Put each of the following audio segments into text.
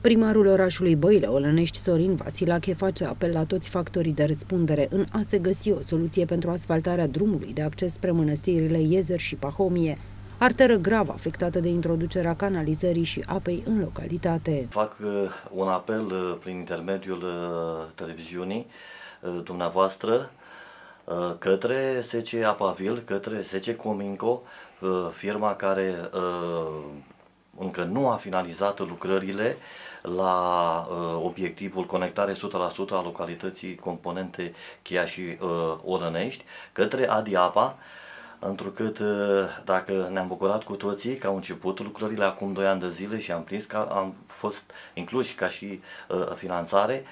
Primarul orașului Băile Olănești, Sorin Vasilache, face apel la toți factorii de răspundere în a se găsi o soluție pentru asfaltarea drumului de acces spre mănăstirile Iezer și Pahomie, arteră grav afectată de introducerea canalizării și apei în localitate. Fac uh, un apel uh, prin intermediul uh, televiziunii dumneavoastră către SC Apavil, către SC Cominco, firma care încă nu a finalizat lucrările la uh, obiectivul conectare 100% a localității componente Chia și uh, Orănești către Adiapa, întrucât uh, dacă ne-am bucurat cu toții că au început lucrările acum 2 ani de zile și am prins că am fost incluși ca și uh, finanțare,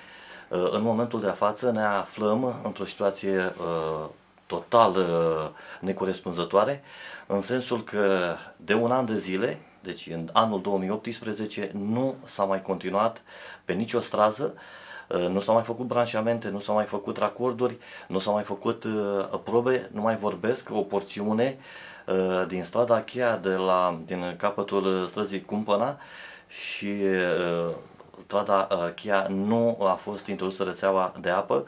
uh, în momentul de față ne aflăm într-o situație uh, total uh, necorespunzătoare, în sensul că de un an de zile deci în anul 2018 nu s-a mai continuat pe nicio strază, uh, nu s-au mai făcut branșamente, nu s-au mai făcut racorduri, nu s-au mai făcut uh, probe, nu mai vorbesc o porțiune uh, din strada cheia de la, din capătul străzii Cumpăna și strada cheia nu a fost introdusă rețeaua de apă.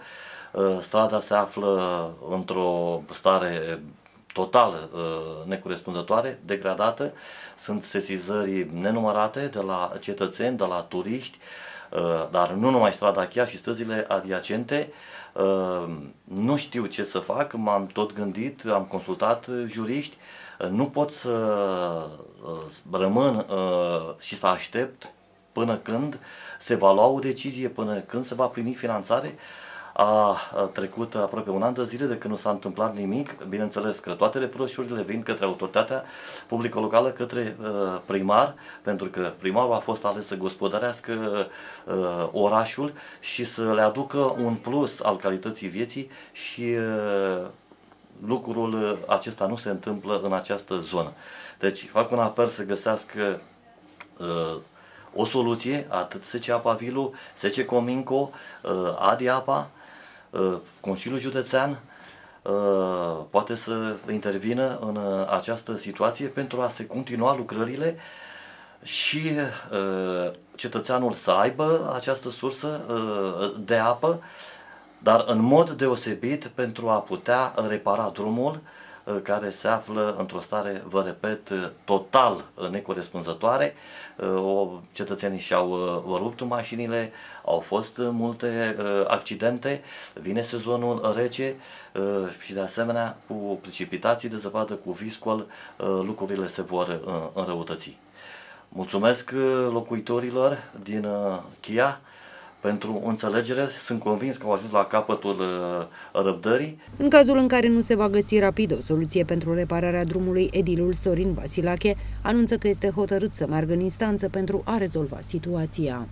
Strada se află într-o stare total uh, necorespunzătoare, degradată. Sunt sesizări nenumărate de la cetățeni, de la turiști, uh, dar nu numai strada Chia și străzile adiacente. Uh, nu știu ce să fac, m-am tot gândit, am consultat juriști, nu pot să rămân și să aștept până când se va lua o decizie, până când se va primi finanțare a trecut aproape un an de zile de când nu s-a întâmplat nimic. Bineînțeles că toate reproșurile vin către autoritatea publică locală, către uh, primar, pentru că primarul a fost ales să gospodărească uh, orașul și să le aducă un plus al calității vieții și uh, lucrul acesta nu se întâmplă în această zonă. Deci fac un apel să găsească uh, o soluție, atât SC Apavilu, SC Cominco, uh, Adi Apa, Uh, Consiliul Județean uh, poate să intervină în uh, această situație pentru a se continua lucrările și cetățeanul să aibă această sursă de apă, dar în mod deosebit pentru a putea repara drumul Uh, care se află într-o stare, vă repet, uh, total uh, necorespunzătoare. O, cetățenii și-au rupt mașinile, au fost multe accidente, vine sezonul rece și de asemenea cu precipitații de zăpadă, cu viscol, lucrurile se vor înrăutăți. Mulțumesc locuitorilor din Chia pentru înțelegere. Sunt convins că au ajuns la capătul uh, răbdării. În cazul în care nu se va găsi rapid o soluție pentru repararea drumului, edilul Sorin Vasilache anunță că este hotărât să meargă în instanță pentru a rezolva situația.